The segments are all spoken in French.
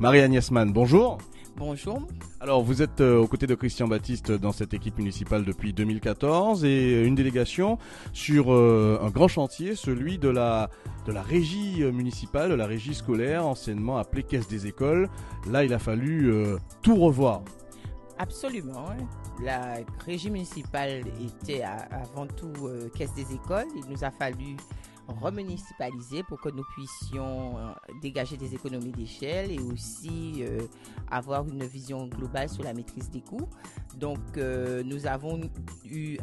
Marie-Agnès Mann, bonjour. Bonjour. Alors, vous êtes aux côtés de Christian Baptiste dans cette équipe municipale depuis 2014 et une délégation sur un grand chantier, celui de la, de la régie municipale, de la régie scolaire, anciennement appelée Caisse des écoles. Là, il a fallu tout revoir. Absolument. La régie municipale était avant tout Caisse des écoles. Il nous a fallu remunicipaliser pour que nous puissions euh, dégager des économies d'échelle et aussi euh, avoir une vision globale sur la maîtrise des coûts. Donc, euh, nous avons eu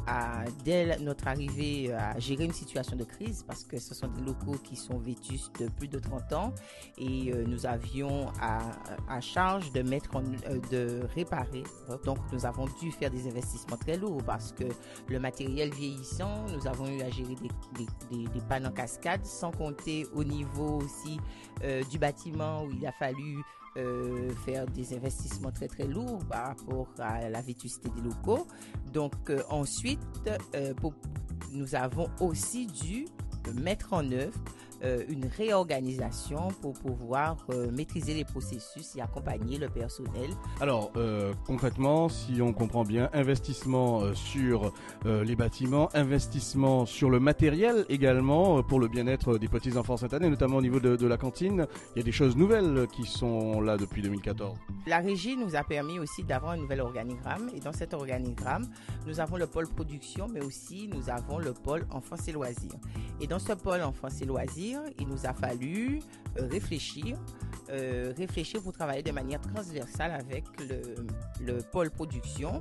dès notre arrivée à gérer une situation de crise parce que ce sont des locaux qui sont vétus de plus de 30 ans et nous avions à, charge de mettre en, de réparer. Donc, nous avons dû faire des investissements très lourds parce que le matériel vieillissant, nous avons eu à gérer des, des, panneaux cascade, sans compter au niveau aussi euh, du bâtiment où il a fallu euh, faire des investissements très très lourds par rapport à la vétusté des locaux. Donc euh, ensuite, pour, nous avons aussi dû mettre en œuvre euh, une réorganisation pour pouvoir euh, maîtriser les processus et accompagner le personnel. Alors, euh, concrètement, si on comprend bien, investissement sur les bâtiments, investissement sur le matériel également pour le bien-être des petits enfants cette année, notamment au niveau de, de, la cantine. Il y a des choses nouvelles qui sont là depuis 2014. La régie nous a permis aussi d'avoir un nouvel organigramme et dans cet organigramme, nous avons le pôle production, mais aussi nous avons le pôle enfance et loisirs. Et dans ce pôle enfance et loisirs, il nous a fallu euh, réfléchir, euh, réfléchir pour travailler de manière transversale avec le, pôle production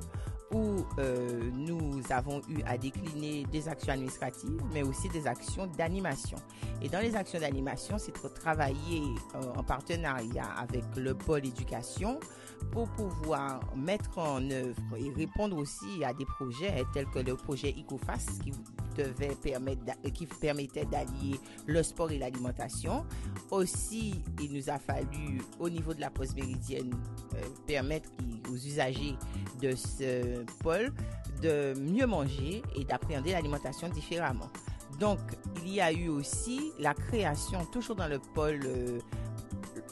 où euh, nous avons eu à décliner des actions administratives, mais aussi des actions d'animation. Et dans les actions d'animation, c'est de travailler en partenariat avec le pôle éducation pour pouvoir mettre en œuvre et répondre aussi à des projets tels que le projet EcoFast qui devait permettre, qui permettait d'allier le sport et l'alimentation. Aussi, il nous a fallu, au niveau de la poste méridienne, euh, permettre aux usagers de ce pôle de mieux manger et d'appréhender l'alimentation différemment. Donc, il y a eu aussi la création, toujours dans le pôle euh,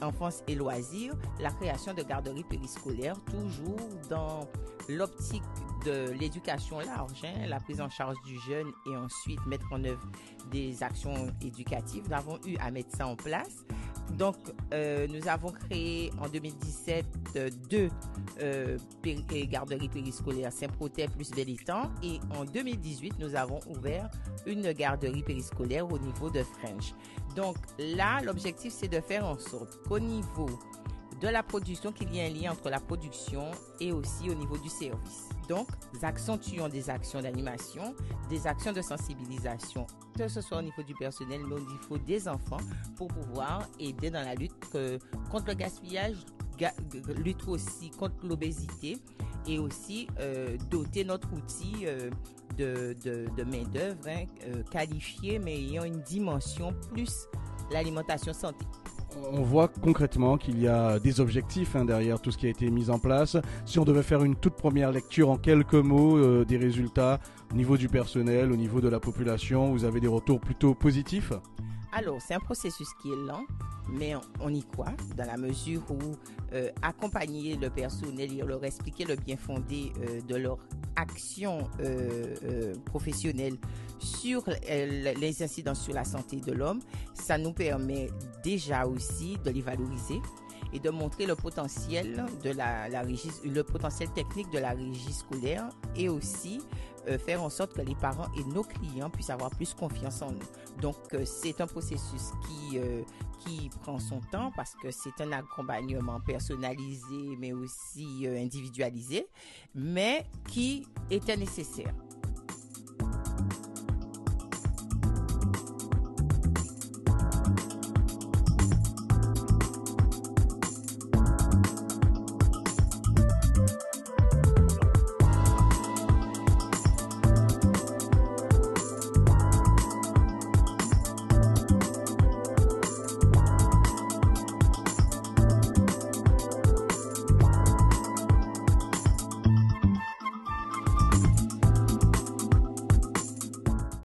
enfance et loisirs, la création de garderies périscolaires, toujours dans l'optique de l'éducation large, hein, la prise en charge du jeune et ensuite mettre en œuvre des actions éducatives. Nous avons eu à mettre ça en place. Donc, euh, nous avons créé en 2017 euh, deux euh, garderies périscolaires Saint-Protais plus Bellitan et en 2018, nous avons ouvert une garderie périscolaire au niveau de French. Donc là, l'objectif, c'est de faire en sorte qu'au niveau de la production, qu'il y ait un lien entre la production et aussi au niveau du service. Donc, nous accentuons des actions d'animation, des actions de sensibilisation, que ce soit au niveau du personnel, mais au niveau des enfants, pour pouvoir aider dans la lutte contre le gaspillage, lutte aussi contre l'obésité et aussi euh, doter notre outil euh, de, de, main-d'œuvre hein, euh, qualifiée, mais ayant une dimension plus l'alimentation santé on voit concrètement qu'il y a des objectifs hein, derrière tout ce qui a été mis en place. Si on devait faire une toute première lecture en quelques mots des résultats au niveau du personnel, au niveau de la population, vous avez des retours plutôt positifs? Alors, c'est un processus qui est lent, mais on, y croit, dans la mesure où euh, accompagner le personnel et leur expliquer le bien fondé euh, de leur action professionnelle sur les incidences sur la santé de l'homme, ça nous permet déjà aussi de les valoriser et de montrer le potentiel de la, le potentiel technique de la régie scolaire et aussi euh, faire en sorte que les parents et nos clients puissent avoir plus confiance en nous. Donc euh, c'est un processus qui euh, qui prend son temps parce que c'est un accompagnement personnalisé mais aussi individualisé, mais qui était nécessaire.